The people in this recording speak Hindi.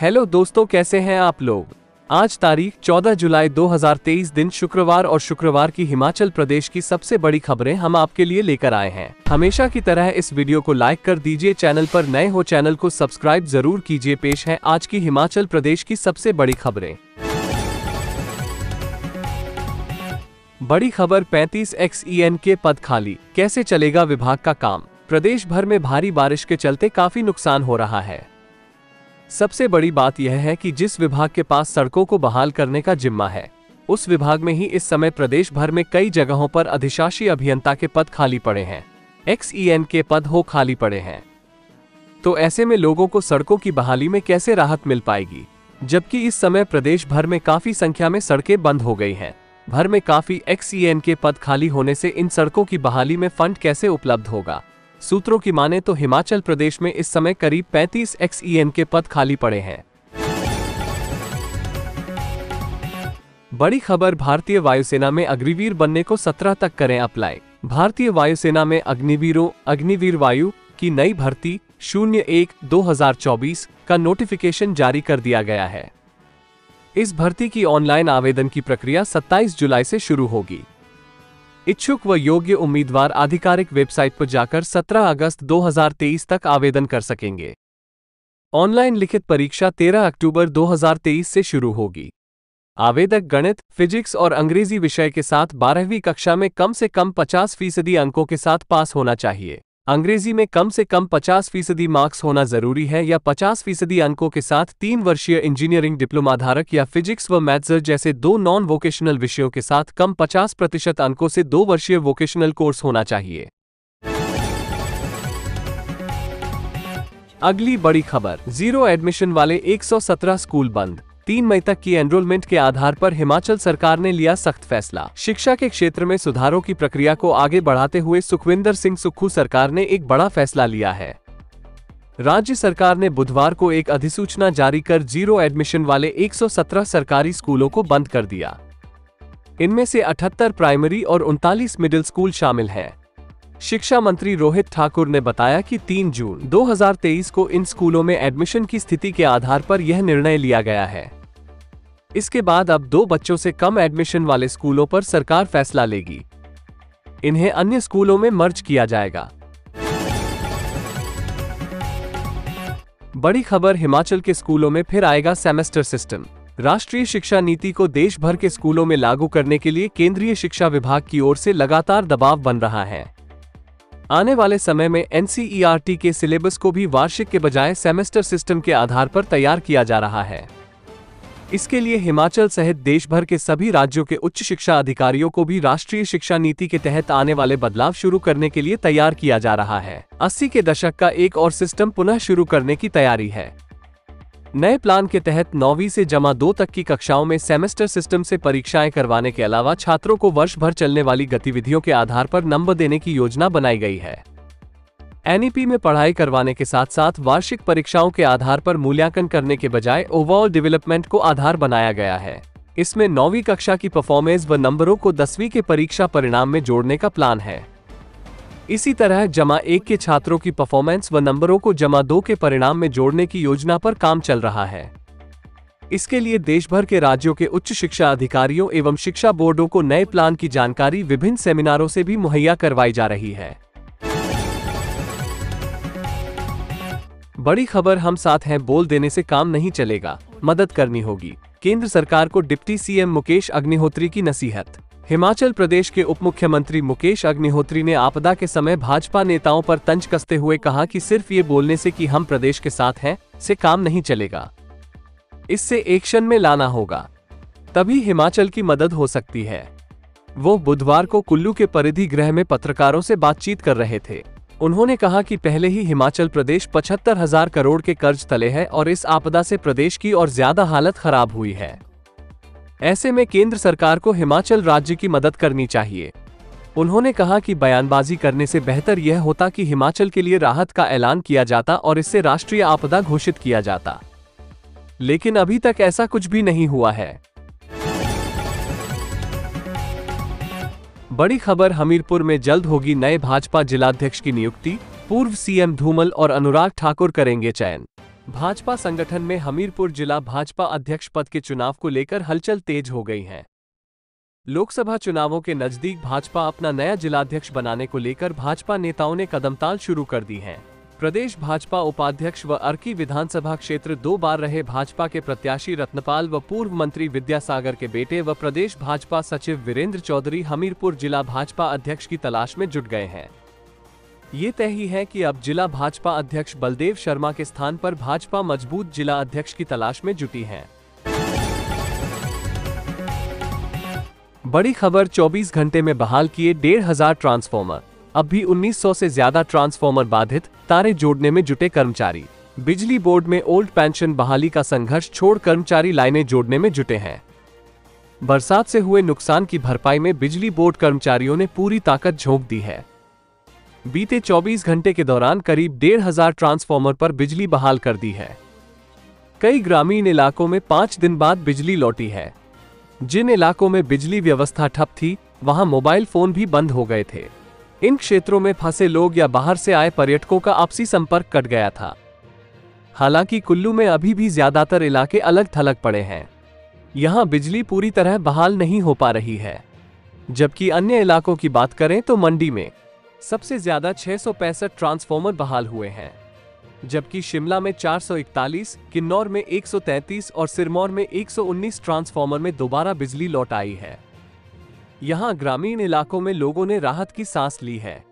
हेलो दोस्तों, कैसे हैं आप लोग? आज तारीख 14 जुलाई 2023 दिन शुक्रवार और शुक्रवार की हिमाचल प्रदेश की सबसे बड़ी खबरें हम आपके लिए लेकर आए हैं। हमेशा की तरह इस वीडियो को लाइक कर दीजिए, चैनल पर नए हो चैनल को सब्सक्राइब ज़रूर कीजिए। पेश है आज की हिमाचल प्रदेश की सबसे बड़ी खबरें। बड़ी खबर 35 एक्स के पद खाली। कैसे चलेगा विभाग का काम? प्रदेश भर में भारी बारिश के चलते काफ़ी नुकसान हो रहा है। सबसे बड़ी बात यह है कि जिस विभाग के पास सड़कों को बहाल करने का जिम्मा है, उस विभाग में ही इस समय प्रदेश भर में कई जगहों पर अधिशासी अभियंता के पद खाली पड़े हैं। एक्स के पद हो खाली पड़े हैं। तो ऐसे में लोगों को सड़कों की बहाली में कैसे राहत मिल पाएगी? जबकि इस समय प्रदेश भर में काफ़ी संख्या में सड़कें बंद हो गई हैं। भर में काफ़ी एक्स के पद खाली होने से इन सड़कों की बहाली में फंड कैसे उपलब्ध होगा? सूत्रों की माने तो हिमाचल प्रदेश में इस समय करीब 35 एक्स के पद खाली पड़े हैं। बड़ी खबर, भारतीय वायुसेना में अग्निवीर बनने को 17 तक करें अप्लाई। भारतीय वायुसेना में अग्निवीरों, अग्निवीर वायु की नई भर्ती, शून्य एक दो का नोटिफिकेशन जारी कर दिया गया है। इस भर्ती की ऑनलाइन आवेदन की प्रक्रिया 27 जुलाई से शुरू होगी। इच्छुक व योग्य उम्मीदवार आधिकारिक वेबसाइट पर जाकर 17 अगस्त 2023 तक आवेदन कर सकेंगे। ऑनलाइन लिखित परीक्षा 13 अक्टूबर 2023 से शुरू होगी। आवेदक गणित, फिजिक्स और अंग्रेज़ी विषय के साथ बारहवीं कक्षा में कम से कम 50 फ़ीसदी अंकों के साथ पास होना चाहिए। अंग्रेज़ी में कम से कम 50 फ़ीसदी मार्क्स होना ज़रूरी है या 50 फ़ीसदी अंकों के साथ तीन वर्षीय इंजीनियरिंग डिप्लोमा धारक या फिजिक्स व मैथ्स जैसे दो नॉन वोकेशनल विषयों के साथ कम 50 प्रतिशत अंकों से दो वर्षीय वोकेशनल कोर्स होना चाहिए। अगली बड़ी खबर, ज़ीरो एडमिशन वाले 117 स्कूल बंद। तीन मई तक की एनरोलमेंट के आधार पर हिमाचल सरकार ने लिया सख्त फैसला। शिक्षा के क्षेत्र में सुधारों की प्रक्रिया को आगे बढ़ाते हुए सुखविंदर सिंह सुक्खू सरकार ने एक बड़ा फैसला लिया है। राज्य सरकार ने बुधवार को एक अधिसूचना जारी कर ज़ीरो एडमिशन वाले 117 सरकारी स्कूलों को बंद कर दिया। इनमें से 78 प्राइमरी और उनतालीस मिडिल स्कूल शामिल हैं। शिक्षा मंत्री रोहित ठाकुर ने बताया कि 3 जून 2023 को इन स्कूलों में एडमिशन की स्थिति के आधार पर यह निर्णय लिया गया है। इसके बाद अब दो बच्चों से कम एडमिशन वाले स्कूलों पर सरकार फैसला लेगी। इन्हें अन्य स्कूलों में मर्ज किया जाएगा। बड़ी खबर, हिमाचल के स्कूलों में फिर आएगा सेमेस्टर सिस्टम। राष्ट्रीय शिक्षा नीति को देश भर के स्कूलों में लागू करने के लिए केंद्रीय शिक्षा विभाग की ओर से लगातार दबाव बन रहा है। आने वाले समय में एनसीईआरटी के सिलेबस को भी वार्षिक के बजाय सेमेस्टर सिस्टम के आधार पर तैयार किया जा रहा है। इसके लिए हिमाचल सहित देश भर के सभी राज्यों के उच्च शिक्षा अधिकारियों को भी राष्ट्रीय शिक्षा नीति के तहत आने वाले बदलाव शुरू करने के लिए तैयार किया जा रहा है। अस्सी के दशक का एक और सिस्टम पुनः शुरू करने की तैयारी है। नए प्लान के तहत नौवीं से जमा दो तक की कक्षाओं में सेमेस्टर सिस्टम से परीक्षाएँ करवाने के अलावा छात्रों को वर्ष भर चलने वाली गतिविधियों के आधार पर नंबर देने की योजना बनाई गई है। एनईपी में पढ़ाई करवाने के साथ साथ वार्षिक परीक्षाओं के आधार पर मूल्यांकन करने के बजाय ओवरऑल डेवलपमेंट को आधार बनाया गया है। इसमें नौवीं कक्षा की परफॉर्मेंस व नंबरों को दसवीं के परीक्षा परिणाम में जोड़ने का प्लान है। इसी तरह जमा एक के छात्रों की परफॉर्मेंस व नंबरों को जमा दो के परिणाम में जोड़ने की योजना पर काम चल रहा है। इसके लिए देश भर के राज्यों के उच्च शिक्षा अधिकारियों एवं शिक्षा बोर्डों को नए प्लान की जानकारी विभिन्न सेमिनारों से भी मुहैया करवाई जा रही है। बड़ी खबर हम साथ हैं, बोल देने से काम नहीं चलेगा। मदद करनी होगी। केंद्र सरकार को डिप्टी सीएम मुकेश अग्निहोत्री की नसीहत। हिमाचल प्रदेश के उप मुख्यमंत्री मुकेश अग्निहोत्री ने आपदा के समय भाजपा नेताओं पर तंज कसते हुए कहा कि सिर्फ़ ये बोलने से कि हम प्रदेश के साथ हैं, से काम नहीं चलेगा। इससे एक्शन में लाना होगा। तभी हिमाचल की मदद हो सकती है। वो बुधवार को कुल्लू के परिधि गृह में पत्रकारों से बातचीत कर रहे थे। उन्होंने कहा कि पहले ही हिमाचल प्रदेश पचहत्तर हज़ार करोड़ के कर्ज तले है और इस आपदा से प्रदेश की और ज़्यादा हालत खराब हुई है। ऐसे में केंद्र सरकार को हिमाचल राज्य की मदद करनी चाहिए। उन्होंने कहा कि बयानबाजी करने से बेहतर यह होता कि हिमाचल के लिए राहत का ऐलान किया जाता और इससे राष्ट्रीय आपदा घोषित किया जाता। लेकिन अभी तक ऐसा कुछ भी नहीं हुआ है। बड़ी खबर हमीरपुर में जल्द होगी नए भाजपा जिलाध्यक्ष की नियुक्ति। पूर्व सीएम धूमल और अनुराग ठाकुर करेंगे चयन। भाजपा संगठन में हमीरपुर जिला भाजपा अध्यक्ष पद के चुनाव को लेकर हलचल तेज हो गई है। लोकसभा चुनावों के नज़दीक भाजपा अपना नया जिलाध्यक्ष बनाने को लेकर भाजपा नेताओं ने कदमताल शुरू कर दी है। प्रदेश भाजपा उपाध्यक्ष व अर्की विधानसभा क्षेत्र दो बार रहे भाजपा के प्रत्याशी रत्नपाल व पूर्व मंत्री विद्यासागर के बेटे व प्रदेश भाजपा सचिव वीरेंद्र चौधरी हमीरपुर जिला भाजपा अध्यक्ष की तलाश में जुट गए हैं। ये तय ही है कि अब जिला भाजपा अध्यक्ष बलदेव शर्मा के स्थान पर भाजपा मज़बूत जिला अध्यक्ष की तलाश में जुटी है। बड़ी खबर 24 घंटे में बहाल किए डेढ़ हज़ार ट्रांसफॉर्मर। अब भी 1900 से ज़्यादा ट्रांसफॉर्मर बाधित, तारे जोड़ने में जुटे कर्मचारी। बिजली बोर्ड में ओल्ड पेंशन बहाली का संघर्ष छोड़ कर्मचारी लाइनें जोड़ने में जुटे हैं। बरसात से हुए नुकसान की भरपाई में बिजली बोर्ड कर्मचारियों ने पूरी ताकत झोंक दी है। बीते 24 घंटे के दौरान करीब डेढ़ हज़ार ट्रांसफार्मर पर बिजली बहाल कर दी है। कई ग्रामीण इलाकों में पाँच दिन बाद बिजली लौटी है। जिन इलाकों में बिजली व्यवस्था ठप थी, वहाँ मोबाइल फ़ोन भी बंद हो गए थे। इन क्षेत्रों में फंसे लोग या बाहर से आए पर्यटकों का आपसी संपर्क कट गया था। हालाँकि कुल्लू में अभी भी ज़्यादातर इलाके अलग थलग पड़े हैं। यहाँ बिजली पूरी तरह बहाल नहीं हो पा रही है। जबकि अन्य इलाकों की बात करें तो मंडी में सबसे ज़्यादा छह ट्रांसफॉर्मर बहाल हुए हैं। जबकि शिमला में 441, किन्नौर में 133 और सिरमौर में 119 ट्रांसफॉर्मर में दोबारा बिजली लौट आई है। यहाँ ग्रामीण इलाकों में लोगों ने राहत की सांस ली है।